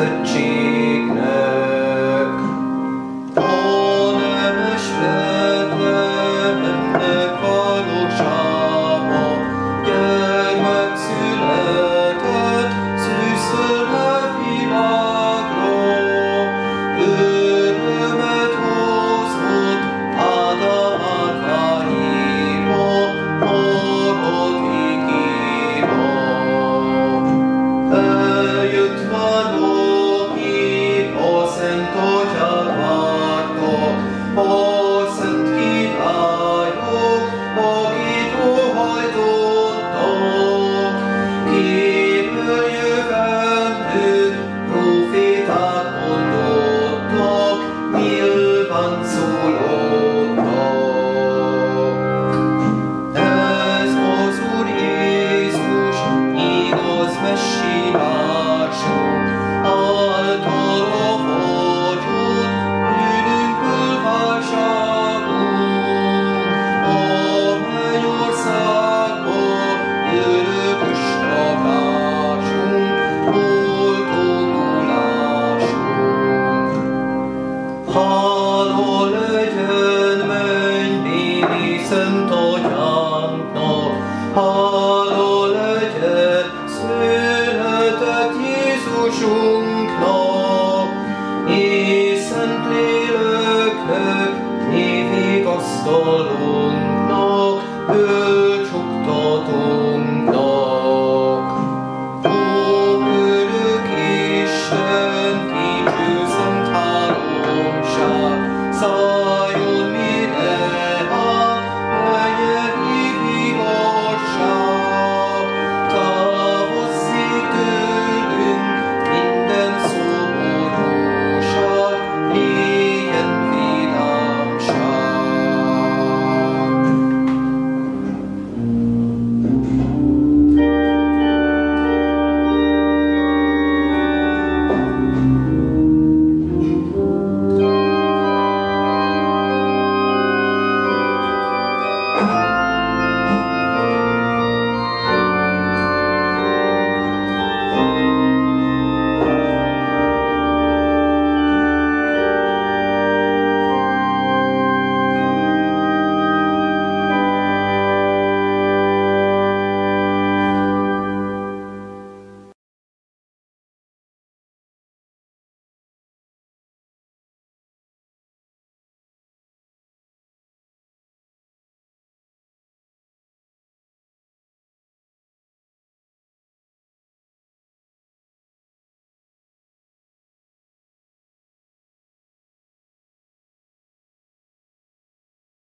blessed cheek. sjunkna i sunt lirök, evig.